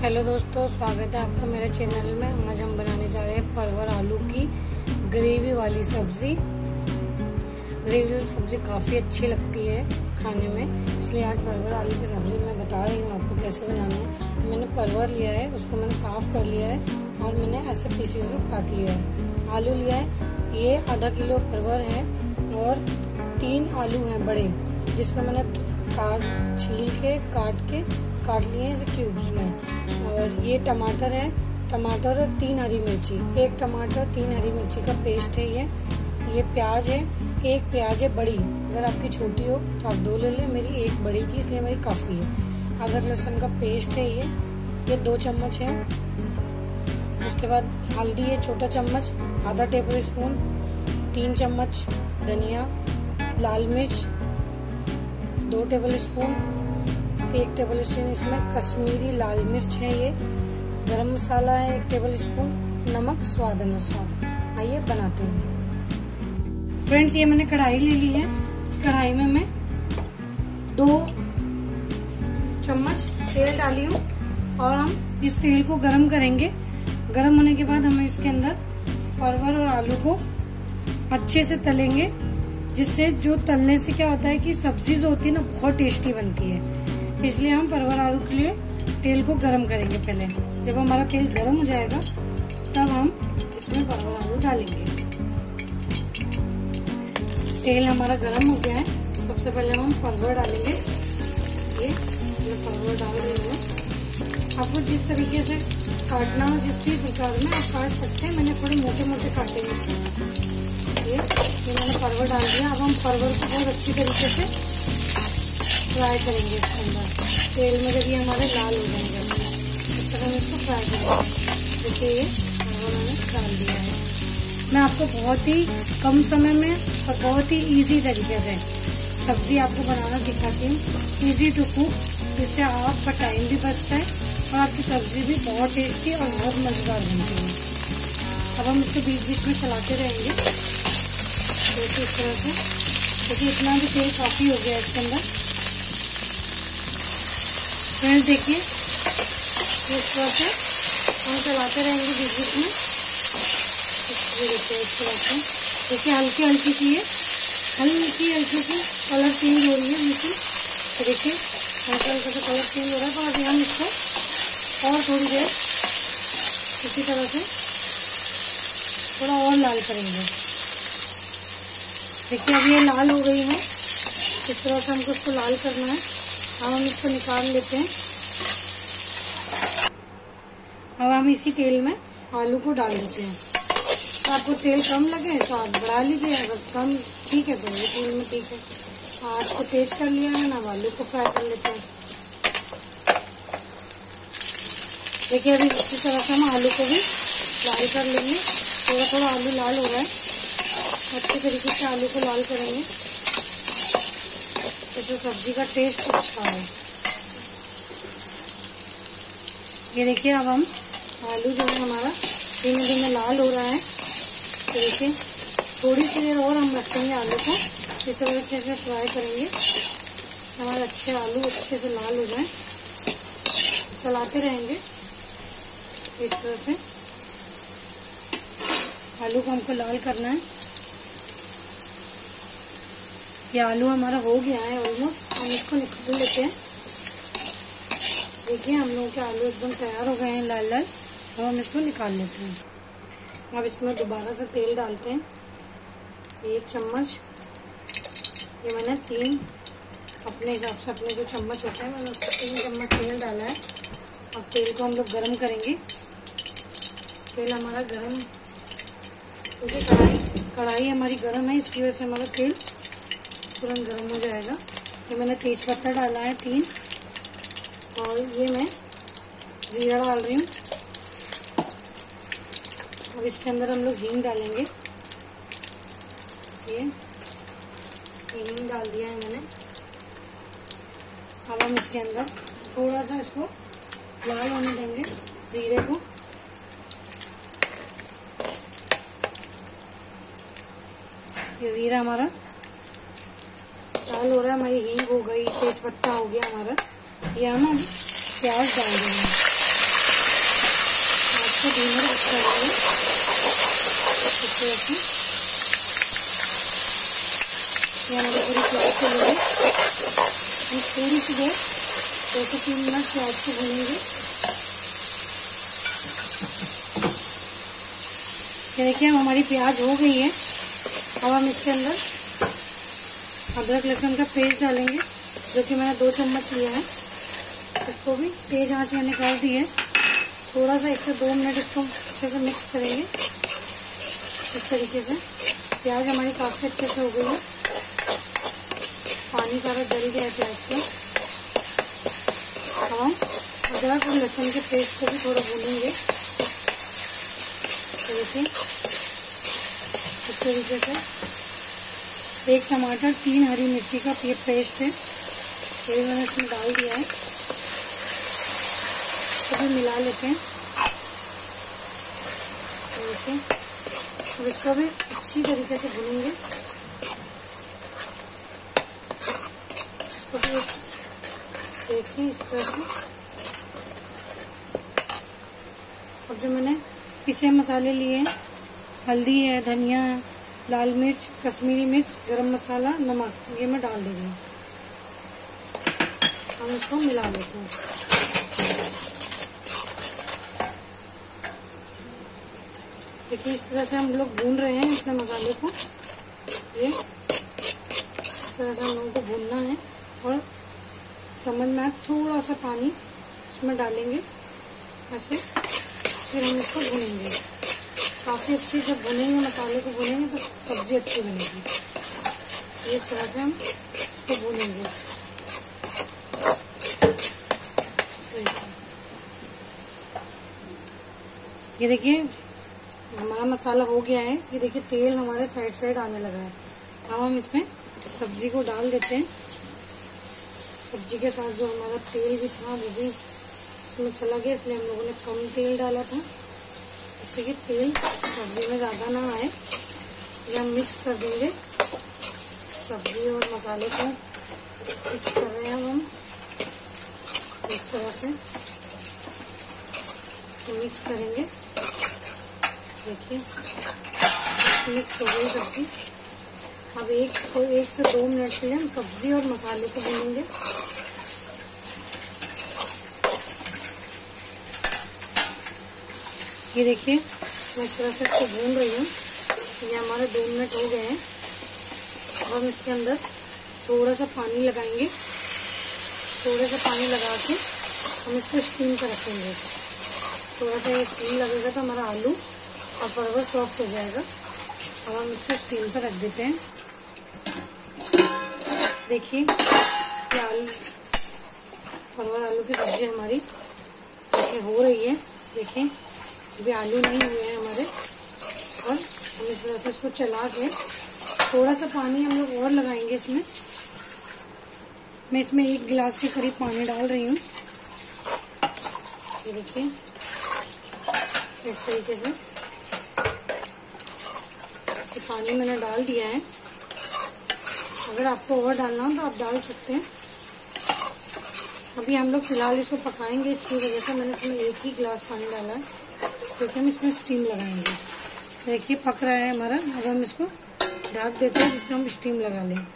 Hello दोस्तों, स्वागत है आपका मेरे चैनल में। आज हम बनाने जा रहे हैं परवर आलू की ग्रेवी वाली सब्ज़ी। ग्रेवी वाली सब्ज़ी काफ़ी अच्छी लगती है खाने में। इसलिए आज परवर आलू की सब्ज़ी मैं बता रही हूँ आपको कैसे बनाना है। मैंने परवर लिया है, उसको मैंने साफ़ कर लिया है और मैंने ऐसे पीसीज में काट लिया है। आलू लिया है, ये आधा किलो परवर है और तीन आलू हैं बड़े जिसको मैंने काट, छील के, काट के काट लिए हैं क्यूब्स में। और ये टमाटर है। टमाटर और तीन हरी मिर्ची। एक टमाटर, तीन हरी मिर्ची का पेस्ट है ये। ये प्याज है। एक प्याज है बड़ी। अगर आपकी छोटी हो तो आप दो ले लें। मेरी एक बड़ी थी, इसलिए मेरी काफ़ी है। अदरक लहसुन का पेस्ट है ये ये दो चम्मच है। उसके बाद हल्दी है, छोटा चम्मच, आधा टेबल स्पून तीन चम्मच धनिया, लाल मिर्च, दो टेबल स्पून एक टेबल स्पून इसमें कश्मीरी लाल मिर्च है ये, गरम मसाला है एक टेबल स्पून नमक, स्वाद अनुसार। आइए बनाते हैं। फ्रेंड्स ये मैंने कढ़ाई ले ली है। इस कढ़ाई में मैं दो चम्मच तेल डाली हूँ और हम इस तेल को गरम करेंगे। गरम होने के बाद हम इसके अंदर परवल और आलू को अच्छे से तलेंगे, जिससे जो तलने से क्या होता है कि सब्ज़ी जो होती है ना, बहुत टेस्टी बनती है। इसलिए हम परवर आलू के लिए तेल को गरम करेंगे पहले। जब हमारा तेल गरम हो जाएगा, तब हम इसमें परवर आलू डालेंगे। तेल हमारा गरम हो गया है। सबसे पहले हम परवर डालेंगे। ये मैं परवर डाल हूँ आपको जिस तरीके से काटना हो, जिसकी प्रकार में आप काट सकते हैं। मैंने थोड़े मोटे मोटे काटे हैं। ये मैंने परवर डाल दिया। अब हम परवर को बहुत अच्छी तरीके से फ्राई करेंगे इसके अंदर तेल में जब ये हमारे लाल हो जाएँगे, इस तरह हम इसको फ्राई करेंगे। देखिए ये मैंने डाल दिया है। मैं आपको बहुत ही कम समय में और बहुत ही इजी तरीके से सब्ज़ी आपको बनाना सिखाती हूँ। इजी टू कुक जिससे आपका टाइम भी बचता है और आपकी सब्ज़ी भी बहुत टेस्टी और बहुत मज़ेदार बनती है। अब हम इसके बीच बीच में चलाते रहेंगे। देखिए इस तरह से। देखिए इतना भी तेल काफ़ी हो गया इसके अंदर। फ्रेंड्स देखिए। इस तरह से हम चलाते रहेंगे बीच बीच में। देखिए इस तरह से। देखिए, हल्की हल्की सी है हल्की हल्की सी कलर चेंज हो रही है, बिल्कुल। तो देखिए, हल्का हल्का सा कलर चेंज हो रहा है। तो अभी हम इसको। और थोड़ी देर इसी तरह से थोड़ा और लाल करेंगे। देखिए अभी ये लाल हो गई है। इस तरह से हमको इसको लाल करना है। अब हम इसको निकाल लेते हैं। अब हम इसी तेल में आलू को डाल देते हैं। तो आपको तेल कम लगे तो आप बढ़ा लीजिए, अगर कम ठीक है तो ये तेल में ठीक है। आज को तेज कर लिया है ना आलू को फ्राई कर लेते हैं। देखिए, अभी इसी तरह से हम आलू को भी लाल कर लेंगे। थोड़ा थोड़ा आलू लाल हो रहा है। अच्छे तरीके से आलू को लाल करेंगे। तो जो सब्ज़ी का टेस्ट अच्छा है। ये देखिए, अब हम आलू जो है हमारा धीमे धीमे लाल हो रहा है। तो देखिए, थोड़ी सी देर और हम रखेंगे आलू को। इस तरह से फ्राई करेंगे। हमारे अच्छे आलू अच्छे से लाल हो जाए। चलाते रहेंगे। इस तरह से आलू को हमको लाल करना है। ये आलू हमारा हो गया है ऑलमोस्ट हम इसको निकाल लेते हैं। देखिए, हम लोगों के आलू एकदम तैयार हो गए हैं लाल लाल अब हम इसको निकाल लेते हैं। अब इसमें दोबारा से तेल डालते हैं। एक चम्मच। ये मैंने तीन अपने हिसाब से, अपने जो चम्मच होते हैं, मैंने उसको तीन चम्मच तेल डाला है। अब तेल को हम लोग गर्म करेंगे। तेल हमारा गर्म क्योंकि कढ़ाई कढ़ाई हमारी गर्म है, इसकी वजह से हमारा तेल तुरंत गर्म हो जाएगा। ये मैंने तेज पत्ता डाला है तीन। और ये मैं जीरा डाल रही हूँ। अब इसके अंदर हम लोग हींग डालेंगे। ये हींग डाल दिया है मैंने। अब हम इसके अंदर थोड़ा सा इसको लाल होने देंगे जीरे को। ये जीरा हमारा लाल हो रहा है, हमारी हींग हो गई तेज पत्ता हो गया हमारा। ये हम प्याज डाल देंगे पूरी हम थोड़ी सी देर दो से तीन मिनट प्याज को भूनेंगे। ये देखिए हमारी प्याज हो गई है। अब हम इसके अंदर अदरक लहसुन का पेस्ट डालेंगे, जो कि मैंने दो चम्मच लिया है। इसको भी तेज आँच में निकाल दी है थोड़ा सा एक से दो मिनट इसको अच्छे से मिक्स करेंगे। इस तरीके से। प्याज हमारी काफ़ी अच्छे से हो गई है। पानी सारा जल गया है प्याज का। हम अदरक और लहसुन के पेस्ट को भी थोड़ा भूनेंगे। तो इस तरीके से एक टमाटर, तीन हरी मिर्ची का ये पेस्ट है। ये मैंने इसमें डाल दिया है। भी मिला लेते हैं। देखिए अब इसको भी अच्छी तरीके से भूनेंगे। इसको भी देखिए इस तरह से। अब जो मैंने पिसे मसाले लिए हैं, हल्दी है, धनिया लाल मिर्च, कश्मीरी मिर्च, गरम मसाला, नमक, ये मैं डाल दे रही हूँ। हम इसको मिला लेते हैं। देखिए, इस तरह से हम लोग भून रहे हैं इसमें मसाले को। ये इस तरह से हम लोगों को भूनना है और समझ में थोड़ा सा पानी इसमें डालेंगे। ऐसे फिर हम इसको भूनेंगे। काफ़ी अच्छी जब भुनेंगे मसाले को भुनेंगे तो सब्ज़ी अच्छी बनेगी। इस तरह से हम इसको भूनेंगे। ये देखिए, हमारा मसाला हो गया है। ये देखिए, तेल हमारे साइड साइड आने लगा है। अब हम इसमें सब्ज़ी को डाल देते हैं। सब्ज़ी के साथ जो हमारा तेल भी था, वो भी इसमें चला गया, इसलिए हम लोगों ने कम तेल डाला था। इससे कि तेल सब्ज़ी में ज़्यादा ना आए। ये हम मिक्स कर देंगे। सब्ज़ी और मसाले को मिक्स कर रहे हैं हम। इस तरह से तो मिक्स करेंगे। देखिए मिक्स हो गई सब्ज़ी। अब एक तो एक से दो मिनट के लिए हम सब्ज़ी और मसाले को भूनेंगे। ये देखिए, मैं इस तरह से इसको भून रही हूँ। ये हमारे दो मिनट हो गए हैं। अब हम इसके अंदर थोड़ा सा पानी लगाएँगे। थोड़ा सा पानी लगा के हम इसको स्टीम पर रखेंगे। थोड़ा सा स्टीम लगेगा तो हमारा आलू और परवल सॉफ्ट हो जाएगा। अब हम इसको स्टीम पर रख देते हैं। देखिए, ये आलू, परवल आलू की सब्ज़ी हमारी, देखिए, हो रही है। देखिए। अभी आलू नहीं हुए हैं हमारे। और हम इस तरह से इसको चला के थोड़ा सा पानी हम लोग और लगाएँगे इसमें। मैं इसमें एक गिलास के करीब पानी डाल रही हूँ। देखिए, इस तरीके से। तो पानी मैंने डाल दिया है। अगर आपको और डालना हो तो आप डाल सकते हैं। अभी हम लोग फ़िलहाल इसको पकाएँगे, इसकी वजह से मैंने इसमें एक ही गिलास पानी डाला है। क्योंकि हम इसमें स्टीम लगाएँगे। देखिए, पक रहा है हमारा। अब हम इसको ढाक देते हैं, जिससे हम स्टीम लगा लें।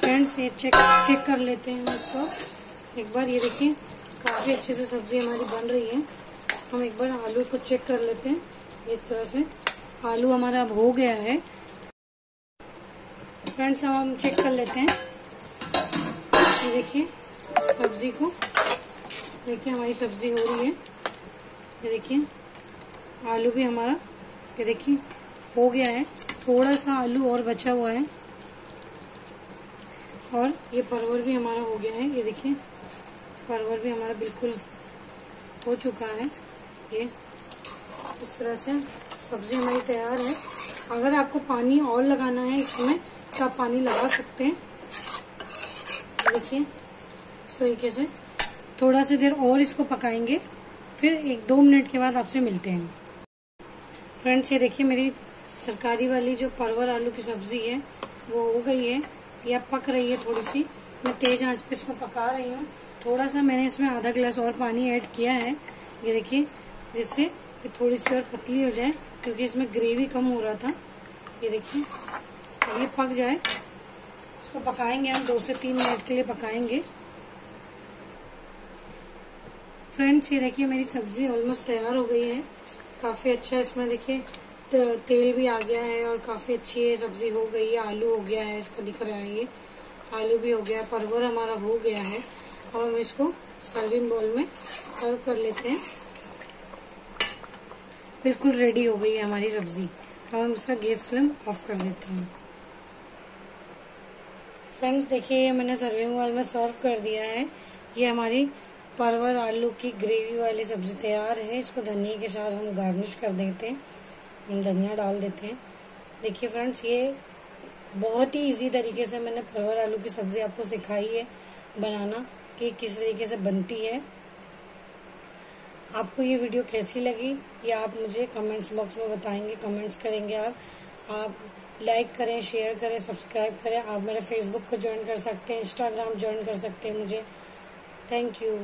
फ्रेंड्स ये चेक चेक कर लेते हैं हम इसको। एक बार ये देखिए, काफ़ी अच्छे से सब्ज़ी हमारी बन रही है। हम एक बार आलू को चेक कर लेते हैं, इस तरह से। आलू हमारा अब हो गया है। फ्रेंड्स हम चेक कर लेते हैं। ये देखिए, सब्ज़ी को। देखिए, हमारी सब्ज़ी हो रही है। ये देखिए, आलू भी हमारा, ये देखिए, हो गया है। थोड़ा सा आलू और बचा हुआ है। और ये परवल भी हमारा हो गया है। ये देखिए, परवल भी हमारा बिल्कुल हो चुका है। ये इस तरह से सब्ज़ी हमारी तैयार है। अगर आपको पानी और लगाना है इसमें तो आप पानी लगा सकते हैं। देखिए, इस तरीके से। थोड़ा सा देर और इसको पकाएँगे। फिर एक दो मिनट के बाद आपसे मिलते हैं। फ्रेंड्स, ये देखिए मेरी तरकारी वाली जो परवर आलू की सब्ज़ी है, वो हो गई है। या पक रही है थोड़ी सी मैं तेज आँच पे इसको पका रही हूँ। थोड़ा सा मैंने इसमें आधा गिलास और पानी ऐड किया है। ये देखिए, जिससे ये थोड़ी सी और पतली हो जाए, क्योंकि इसमें ग्रेवी कम हो रहा था। ये देखिए, ये पक जाए। इसको पकाएँगे हम दो से तीन मिनट के लिए पकाएँगे। फ्रेंड्स ये देखिए, मेरी सब्ज़ी ऑलमोस्ट तैयार हो गई है। काफ़ी अच्छा इसमें, देखिए तेल भी आ गया है और काफ़ी अच्छी ये सब्ज़ी हो गई है, आलू हो गया है, इसका दिख रहा है ये। आलू भी हो गया परवर हमारा हो गया है। अब हम इसको सर्विंग बोल में सर्व कर लेते हैं। बिल्कुल रेडी हो गई है हमारी सब्ज़ी। अब हम इसका गैस फ्लेम ऑफ़ कर देते हैं। फ्रेंड्स देखिए मैंने सर्विंग बॉल में सर्व कर दिया है। ये हमारी परवर आलू की ग्रेवी वाली सब्ज़ी तैयार है। इसको धनिया के साथ हम गार्निश कर देते हैं। हम धनिया डाल देते हैं। देखिए फ्रेंड्स ये बहुत ही इजी तरीके से मैंने परवर आलू की सब्ज़ी आपको सिखाई है बनाना कि किस तरीके से बनती है। आपको ये वीडियो कैसी लगी, ये आप मुझे कमेंट्स बॉक्स में बताएँगे। कमेंट्स करेंगे आप। आप लाइक करें शेयर करें सब्सक्राइब करें। आप मेरे फेसबुक को ज्वाइन कर सकते हैं इंस्टाग्राम ज्वाइन कर सकते हैं मुझे। Thank you